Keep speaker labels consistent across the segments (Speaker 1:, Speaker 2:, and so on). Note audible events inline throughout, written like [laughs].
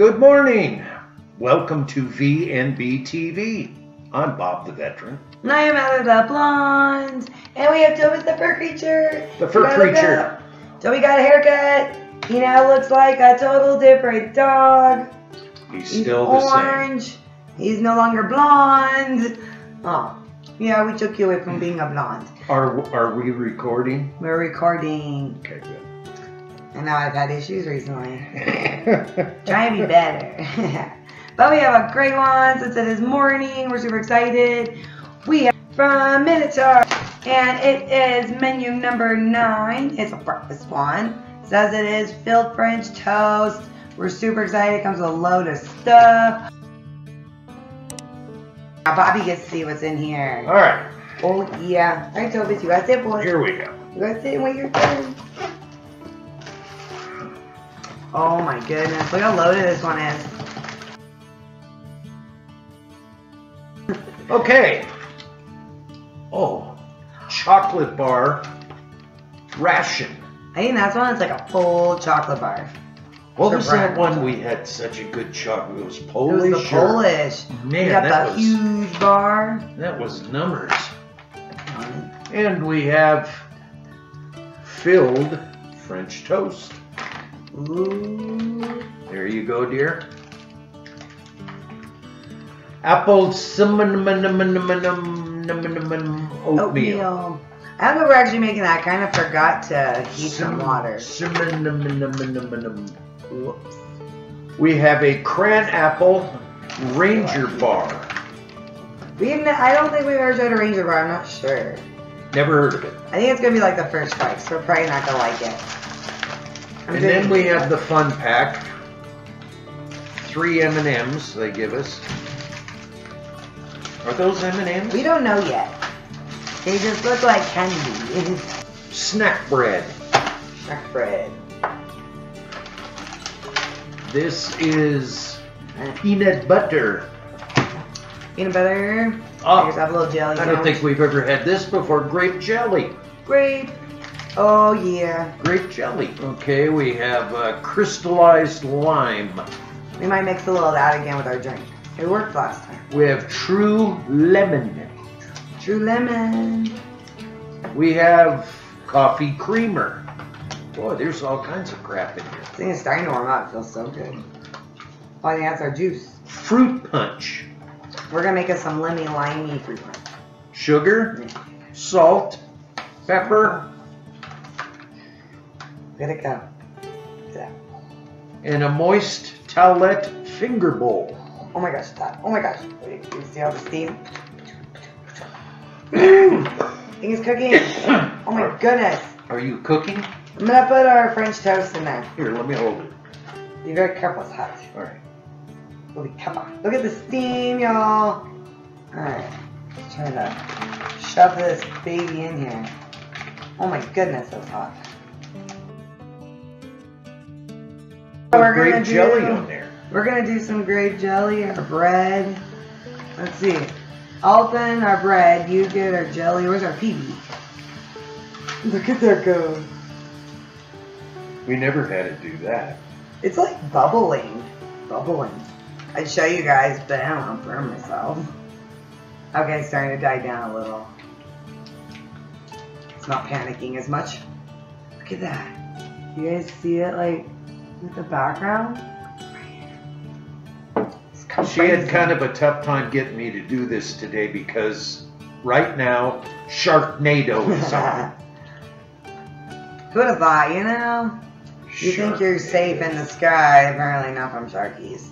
Speaker 1: Good morning. Welcome to V&B TV. I'm Bob the Veteran.
Speaker 2: And I am Heather the Blonde. And we have Toby the Fur Creature.
Speaker 1: The Fur
Speaker 2: Got
Speaker 1: Creature.
Speaker 2: Toby got a haircut. He now looks like a total different dog.
Speaker 1: He's
Speaker 2: He's
Speaker 1: still the same.
Speaker 2: orange. He's no longer blonde. Oh, yeah, we took you away from being a blonde.
Speaker 1: Are are we recording?
Speaker 2: We're recording.
Speaker 1: Okay,
Speaker 2: And now I've had issues recently. [laughs] Trying to be better. [laughs] but we have a great one since it is morning. We're super excited. We have from Minotaur, and it is menu number nine. It's a breakfast one. Says it is filled French toast. We're super excited. It comes with a load of stuff. Now Bobby gets to see what's in here.
Speaker 1: All right,
Speaker 2: Oh yeah. All right, Toby, you got it, boy.
Speaker 1: here we go.
Speaker 2: You gotta sit and wait your turn. Oh my goodness, look how loaded this one is. [laughs]
Speaker 1: Okay. Oh, chocolate bar ration.
Speaker 2: I think that's one that's like a full chocolate bar.
Speaker 1: What was that one we had such a good chocolate? It was Polish.
Speaker 2: It was the
Speaker 1: or-
Speaker 2: Polish.
Speaker 1: Man,
Speaker 2: we got
Speaker 1: that
Speaker 2: the
Speaker 1: was
Speaker 2: huge bar.
Speaker 1: that was numbers. And we have filled French toast.
Speaker 2: Ooh.
Speaker 1: There you go, dear. Apple cinnamon oatmeal.
Speaker 2: Oatmeal. I don't know if we're actually making that. I kind of forgot to heat some water.
Speaker 1: Whoops. We have a cran apple ranger bar.
Speaker 2: We didn't, I don't think we've ever tried a Ranger bar. I'm not sure.
Speaker 1: Never heard of it.
Speaker 2: I think it's gonna be like the first try, so we're probably not gonna like it.
Speaker 1: And then we have the fun pack. Three M&Ms they give us. Are those M&Ms?
Speaker 2: We don't know yet. They just look like candy.
Speaker 1: Snack bread.
Speaker 2: Shark bread.
Speaker 1: This is peanut butter.
Speaker 2: Peanut butter. Ah.
Speaker 1: Oh,
Speaker 2: Here's have a little jelly.
Speaker 1: I don't think we've ever had this before. Grape jelly.
Speaker 2: Grape. Oh yeah.
Speaker 1: Grape jelly. Okay, we have uh, crystallized lime.
Speaker 2: We might mix a little of that again with our drink. It worked last time.
Speaker 1: We have true lemon.
Speaker 2: True lemon.
Speaker 1: We have coffee creamer. Boy, there's all kinds of crap in here.
Speaker 2: This thing is starting to warm up. It feels so good. Oh, I think that's our juice.
Speaker 1: Fruit punch.
Speaker 2: We're gonna make us some lemon limey fruit punch.
Speaker 1: Sugar, salt, pepper,
Speaker 2: Let it go. That.
Speaker 1: and a moist towelette finger bowl.
Speaker 2: Oh my gosh, stop. Oh my gosh. Wait, you see all the steam? [coughs] Thing is cooking. [coughs] Oh my goodness.
Speaker 1: Are you cooking?
Speaker 2: I'm gonna put our French toast in there.
Speaker 1: Here, let me hold it.
Speaker 2: Be very careful, it's hot.
Speaker 1: All right.
Speaker 2: We'll be careful. Look at the steam, y'all. Alright. Let's try to shove this baby in here. Oh my goodness, that's hot. We're
Speaker 1: Grape
Speaker 2: gonna do-
Speaker 1: jelly on there.
Speaker 2: We're gonna do some grape jelly, our bread. Let's see. Alton, our bread. You get our jelly. Where's our PB? Look at that go.
Speaker 1: We never had it do that.
Speaker 2: It's like bubbling. Bubbling. I'd show you guys, but I don't want to burn myself. Okay, it's starting to die down a little. It's not panicking as much. Look at that. You guys see it like with the background?
Speaker 1: She had kind of a tough time getting me to do this today because right now Sharknado is on.
Speaker 2: Who would have thought, you know? You think you're safe in the sky, apparently not from Sharkies.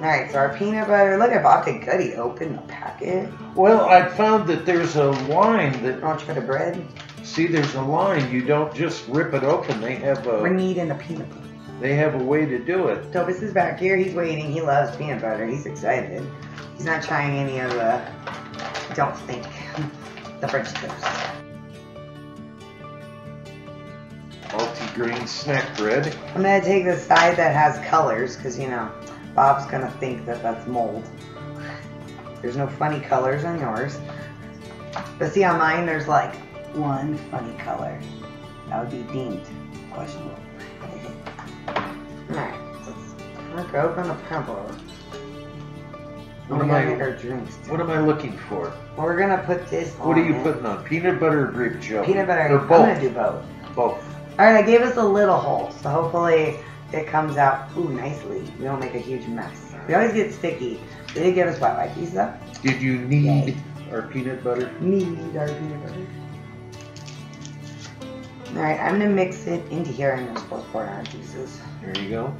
Speaker 2: Alright, so our peanut butter. Look at Bob did good. He opened the packet.
Speaker 1: Well, I found that there's a line that
Speaker 2: Don't try the bread.
Speaker 1: see there's a line. You don't just rip it open. They have a.
Speaker 2: We're
Speaker 1: a
Speaker 2: needing the peanut butter.
Speaker 1: They have a way to do it.
Speaker 2: Topus is back here. He's waiting. He loves peanut butter. He's excited. He's not trying any of the. Don't think. [laughs] The French toast.
Speaker 1: Multi-grain snack bread.
Speaker 2: I'm gonna take the side that has colors, cause you know, Bob's gonna think that that's mold. There's no funny colors on yours. But see on mine, there's like one funny color. That would be deemed questionable. [laughs] Alright, Look, open a pamper.
Speaker 1: What am I-
Speaker 2: make our drinks.
Speaker 1: What am I looking for?
Speaker 2: We're gonna put this on.
Speaker 1: What are you
Speaker 2: it.
Speaker 1: putting on? Peanut butter or grape jelly?
Speaker 2: Peanut butter.
Speaker 1: Or
Speaker 2: I'm gonna do both.
Speaker 1: Both.
Speaker 2: All right, I gave us a little hole, so hopefully it comes out ooh nicely. We don't make a huge mess. We always get sticky. They did give us what, like pizza?
Speaker 1: Did you need our peanut butter?
Speaker 2: Need our peanut butter. All right, I'm gonna mix it into here, and supposed to pour it on our pieces.
Speaker 1: There you go.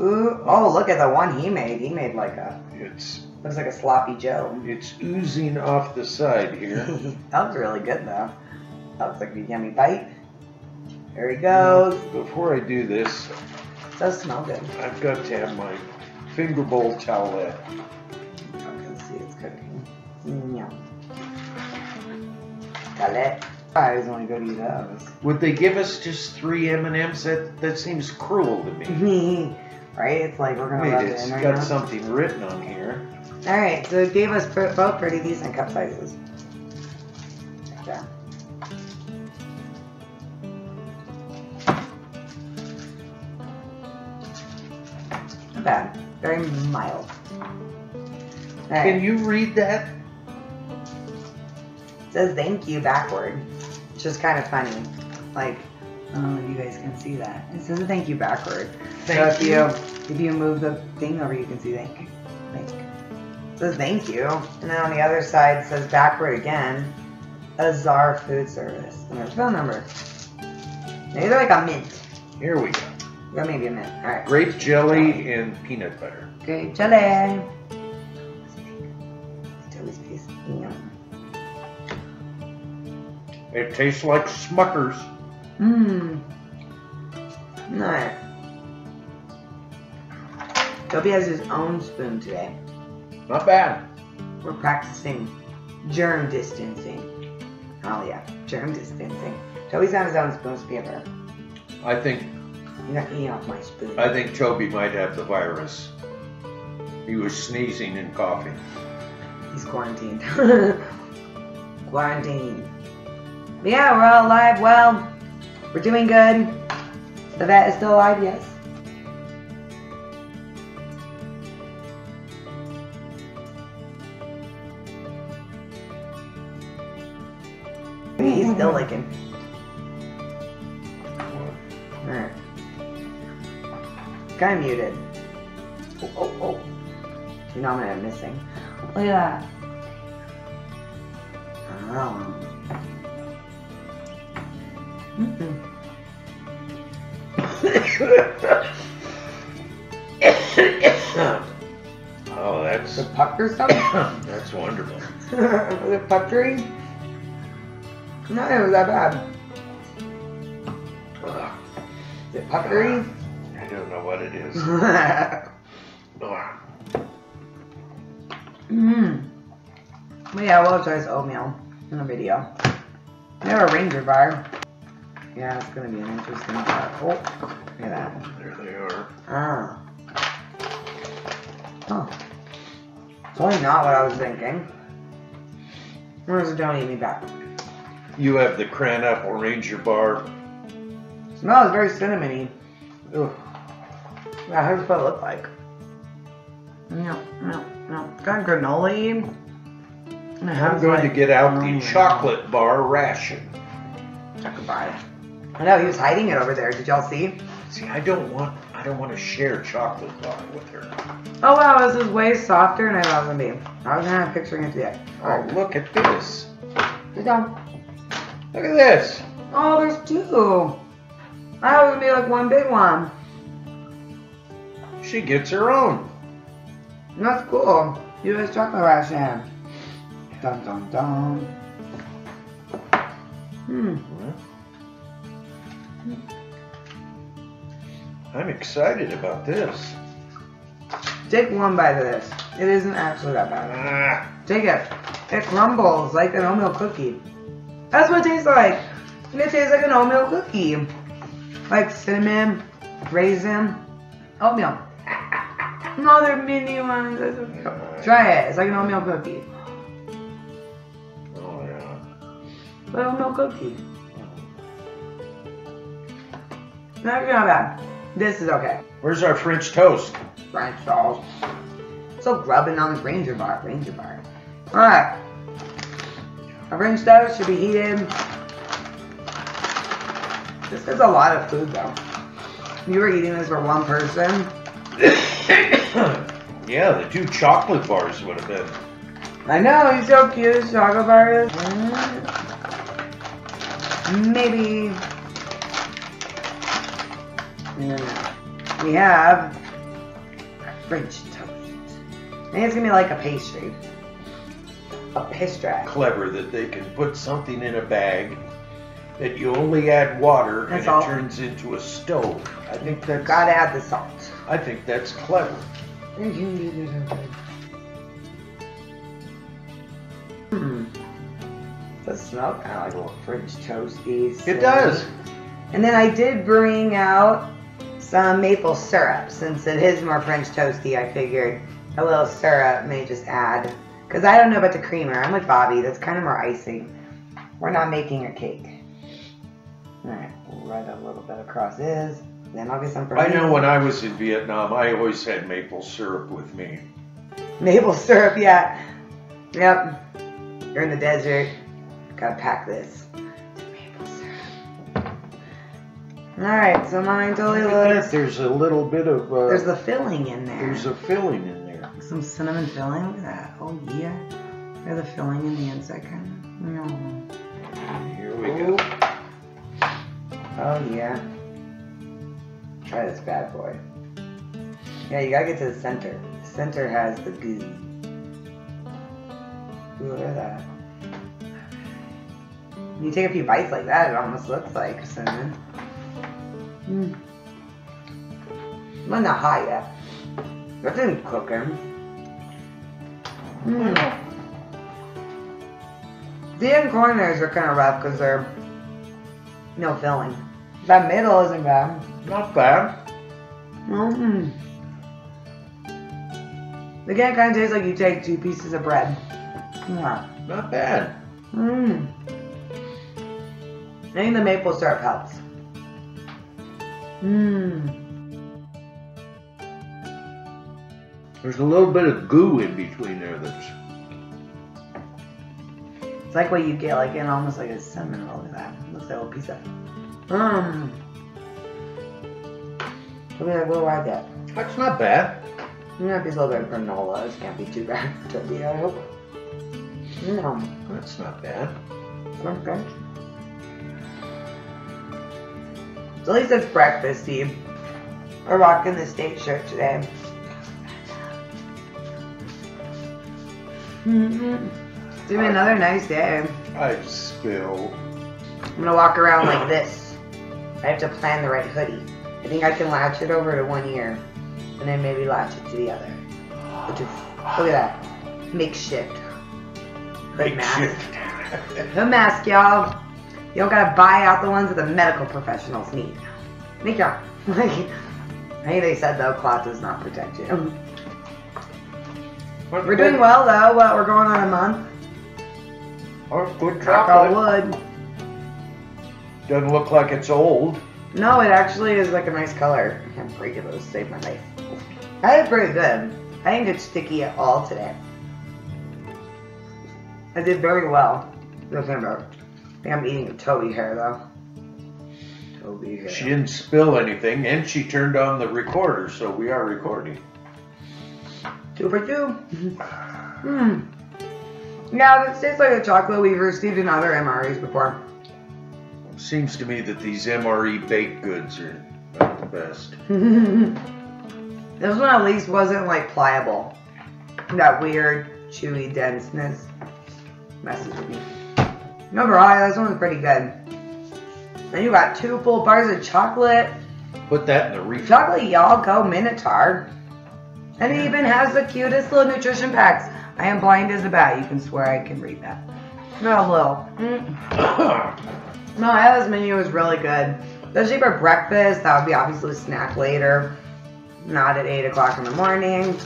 Speaker 2: Ooh, oh, look at the one he made. He made like a
Speaker 1: It's
Speaker 2: looks like a sloppy Joe.
Speaker 1: it's oozing off the side here. [laughs]
Speaker 2: that was really good though. That looks like a yummy bite. There he goes.
Speaker 1: Mm, before I do this,
Speaker 2: does smell good.
Speaker 1: I've got to have my finger bowl towelette.
Speaker 2: I can see it's cooking. Yum. It. I always want to go to those.
Speaker 1: Would they give us just three M&Ms? That that seems cruel to me. [laughs]
Speaker 2: right? It's like we're gonna rub
Speaker 1: Wait,
Speaker 2: it
Speaker 1: it's
Speaker 2: in right
Speaker 1: got
Speaker 2: now.
Speaker 1: something written on here.
Speaker 2: All right, so it gave us both pretty decent cup sizes. Yeah. Not bad. Very mild. Right.
Speaker 1: Can you read that?
Speaker 2: It says thank you backward, which is kind of funny. Like, I don't know if you guys can see that. It says thank you backward.
Speaker 1: Thank
Speaker 2: so if you. if you move the thing over, you can see thank you. Thank you. It says thank you, and then on the other side it says backward again. Azar Food Service and their phone number. Maybe they're like a mint.
Speaker 1: Here we go.
Speaker 2: Or maybe a mint. All right.
Speaker 1: Grape jelly and peanut butter.
Speaker 2: Grape jelly. Joey's face. Yum.
Speaker 1: It tastes like Smuckers.
Speaker 2: Mmm. Alright. Toby has his own spoon today.
Speaker 1: Not bad.
Speaker 2: We're practicing germ distancing. Oh yeah, germ distancing. Toby's got his own spoon paper.
Speaker 1: I think
Speaker 2: You're not eating off my spoon.
Speaker 1: I think Toby might have the virus. He was sneezing and coughing.
Speaker 2: He's quarantined. [laughs] Quarantined. But yeah, we're all alive. Well, we're doing good. The vet is still alive, yes. He's mm-hmm. still licking. Alright. Of muted. Oh, oh, oh. You know I'm missing. Look at that. Oh. Um, [coughs]
Speaker 1: Oh, that's
Speaker 2: The pucker something? [coughs]
Speaker 1: that's wonderful. [coughs]
Speaker 2: Was it puckery? No, it was that bad.
Speaker 1: Ugh,
Speaker 2: Is it puckery?
Speaker 1: I don't know what it is. [laughs]
Speaker 2: Mmm. But yeah, we'll try this oatmeal in the video. Have a Ranger bar. Yeah, it's gonna be an interesting bar. Oh, look at that.
Speaker 1: There they are.
Speaker 2: Ah. Oh. Totally not what I was thinking. Where's the don't eat me back?
Speaker 1: You have the Cran Apple Ranger bar.
Speaker 2: Smells very cinnamony. Ugh. Yeah, here's what it look like. No, no, no. Of granola it
Speaker 1: I'm going to get out the chocolate bar ration.
Speaker 2: Chocolate bar. I know he was hiding it over there. Did y'all see?
Speaker 1: See, I don't want I don't want to share chocolate bar with her.
Speaker 2: Oh wow, this is way softer than I thought it was gonna be. I was of picturing it today.
Speaker 1: Oh, look at this.
Speaker 2: Sit down.
Speaker 1: Look at this.
Speaker 2: Oh, there's two. I thought it was gonna be like one big one.
Speaker 1: She gets her own.
Speaker 2: That's cool. You U.S. chocolate ration. Dun dun dun. Hmm.
Speaker 1: I'm excited about this.
Speaker 2: Take one bite of this. It isn't actually that bad.
Speaker 1: Ah,
Speaker 2: Take it. It crumbles like an oatmeal cookie. That's what it tastes like. And it tastes like an oatmeal cookie. Like cinnamon, raisin, oatmeal. [laughs] No, they're mini ones. That's so cute. Try it. It's like an oatmeal cookie.
Speaker 1: oh yeah.
Speaker 2: But oatmeal cookie. Not, not bad. This is okay.
Speaker 1: Where's our French toast?
Speaker 2: French toast. So grubbing on this Ranger bar. Ranger bar. Alright. Our French toast should be heated. This is a lot of food though. You were eating this for one person. [coughs]
Speaker 1: yeah, the two chocolate bars would have been.
Speaker 2: I know, he's so cute, chocolate bar is. Mm. We have French toast. I think it's gonna be like a pastry. A pastry.
Speaker 1: Clever that they can put something in a bag that you only add water and it turns into a stove. I think that's
Speaker 2: Gotta add the salt.
Speaker 1: I think that's clever.
Speaker 2: Hmm. Does smell kind of like a little French toasty.
Speaker 1: It does.
Speaker 2: And then I did bring out some maple syrup. Since it is more French toasty, I figured a little syrup may just add. Because I don't know about the creamer. I'm with Bobby. That's kind of more icing. We're not making a cake. Alright, we'll rub a little bit across his. Then I'll get some for
Speaker 1: I
Speaker 2: me.
Speaker 1: know when I was in Vietnam, I always had maple syrup with me.
Speaker 2: Maple syrup, yeah. Yep. You're in the desert. Gotta pack this. Alright, so mine totally looks.
Speaker 1: There's a little bit of uh,
Speaker 2: There's the filling in there.
Speaker 1: there's a filling in there.
Speaker 2: Some cinnamon filling. Look at that. Oh, yeah. There's the filling in the inside, kind of. No.
Speaker 1: Here we go.
Speaker 2: Oh, yeah. Try this bad boy. Yeah, you gotta get to the center. The center has the goo. Ooh, look at that. When you take a few bites like that, it almost looks like cinnamon. Mm. Not that hot yet. That didn't cook him. Mm. The end corners are kind of rough because they're no filling. That middle isn't bad.
Speaker 1: Not bad.
Speaker 2: Mm-mm. Again, it kind of tastes like you take two pieces of bread. Yeah.
Speaker 1: Not bad.
Speaker 2: Mmm. I think the maple syrup helps. Mmm.
Speaker 1: There's a little bit of goo in between there that's
Speaker 2: It's like what you get like in almost like a cinnamon roll like that. Looks um. like a little piece of. Mmm. Look at that little ride that.
Speaker 1: that's not bad.
Speaker 2: Yeah, it's a little bit of granola. This can't be too bad [laughs] to be, I hope. No. Um.
Speaker 1: That's not bad.
Speaker 2: Okay. So at least it's breakfasty. We're rocking the state shirt today. Mm-hmm. It's gonna be another nice day.
Speaker 1: I spill.
Speaker 2: I'm gonna walk around like this. I have to plan the right hoodie. I think I can latch it over to one ear and then maybe latch it to the other. Which is, look at that. Makeshift. Hood mask.
Speaker 1: Makeshift.
Speaker 2: Hood mask, y'all. You don't gotta buy out the ones that the medical professionals need. Make your [laughs] like I think they said though cloth does not protect you. We're doing well though. What we're going on a month.
Speaker 1: Oh, good chocolate.
Speaker 2: wood.
Speaker 1: Doesn't look like it's old.
Speaker 2: No, it actually is like a nice color. I can't break it, but it'll save my life. I did pretty good. I didn't get sticky at all today. I did very well. About. I think I'm eating a Toby hair though. Toby hair.
Speaker 1: She didn't spill anything, and she turned on the recorder, so we are recording.
Speaker 2: Two for two. Hmm. Yeah, this tastes like a chocolate we've received in other MREs before.
Speaker 1: Seems to me that these MRE baked goods are not the best. [laughs]
Speaker 2: this one at least wasn't like pliable. That weird, chewy denseness messes with me. Overall, this one's pretty good. And you got two full bars of chocolate.
Speaker 1: Put that in the refrigerator.
Speaker 2: Chocolate Yalco Minotaur. And it even has the cutest little nutrition packs. I am blind as a bat. You can swear I can read that. Not a little. Mm. [coughs] No, Ella's menu was really good. Especially for breakfast. That would be obviously a snack later. Not at 8 o'clock in the morning.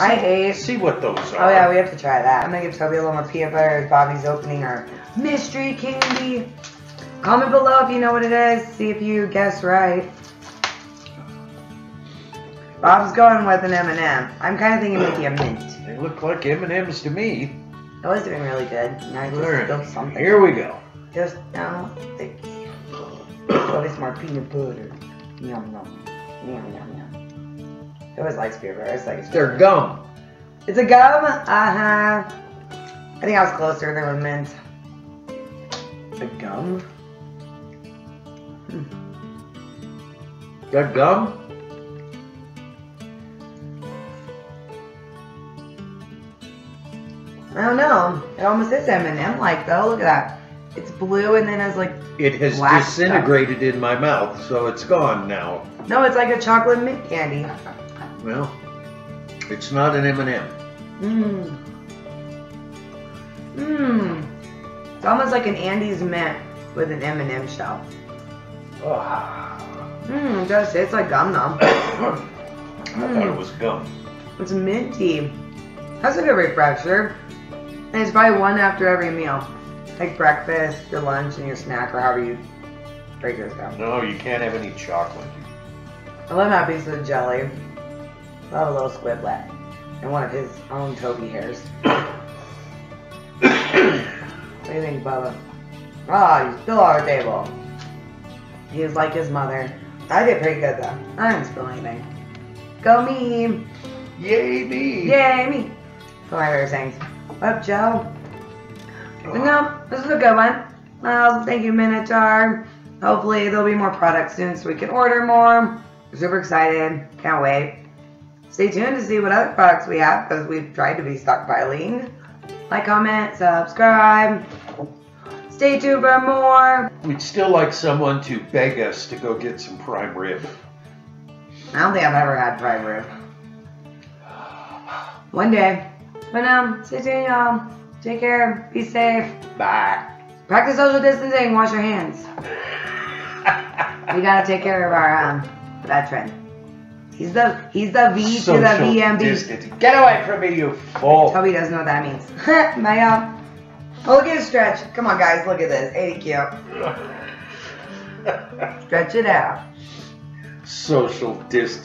Speaker 2: I ate.
Speaker 1: See what those are.
Speaker 2: Oh yeah, we have to try that. I'm gonna give Toby a little more peanut butter as Bobby's opening our mystery candy. Comment below if you know what it is. See if you guess right. Bob's going with an M&M. I'm kind of thinking maybe a mint.
Speaker 1: They look like M&M's to me.
Speaker 2: It was doing really good. And I just
Speaker 1: Alright,
Speaker 2: spilled something.
Speaker 1: Here we go.
Speaker 2: Just now. Probably some more peanut butter. Yum yum. Yum yum yum. I always like peanut butter. I just like it's
Speaker 1: They're gum.
Speaker 2: It's a gum? Uh-huh. I think I was closer than with mint.
Speaker 1: A gum? That gum?
Speaker 2: I don't know. It almost is M&M like though. Look at that. It's blue and then has like
Speaker 1: It has
Speaker 2: Black stuff.
Speaker 1: disintegrated in my mouth, so it's gone now.
Speaker 2: no, it's like a chocolate mint candy.
Speaker 1: Well, it's not an M&M.
Speaker 2: Mmm. Mmm. It's almost like an Andes mint with an M&M shell.
Speaker 1: Oh,
Speaker 2: Mmm, it does taste like gum though. [coughs]
Speaker 1: I thought it was gum.
Speaker 2: It's minty. That's a good refresher. And it's probably one after every meal. Like breakfast, your lunch, and your snack, or however you break yours down.
Speaker 1: No, you can't have any chocolate.
Speaker 2: I love that piece of jelly. Love a little squiblet. And one of his own Toby hairs. [coughs] what do you think, Bubba? Ah, he's still on our table. He is like his mother. I did pretty good though. I didn't spill anything. Go me!
Speaker 1: Yay me!
Speaker 2: Yay, me! So my favorite sayings. Up, Joe. But no, this is a good one. Well, thank you, Minotaur. Hopefully there'll be more products soon so we can order more. Super excited. Can't wait. Stay tuned to see what other products we have because we've tried to be stockpiling. Like, comment, subscribe. Stay tuned for more.
Speaker 1: We'd still like someone to beg us to go get some prime rib.
Speaker 2: I don't think I've ever had prime rib. One day. But um, stay tuned, y'all. Take care. Be safe.
Speaker 1: Bye.
Speaker 2: Practice social distancing. Wash your hands. [laughs] We gotta take care of our um veteran. He's the he's the V to the
Speaker 1: Social
Speaker 2: VMB.
Speaker 1: Get away from me, you fool!
Speaker 2: Toby doesn't know what that means. [laughs] Y'all. Oh, um, look at his stretch. Come on, guys. Look at this. 80 cute. [laughs] Stretch it out.
Speaker 1: Social distance.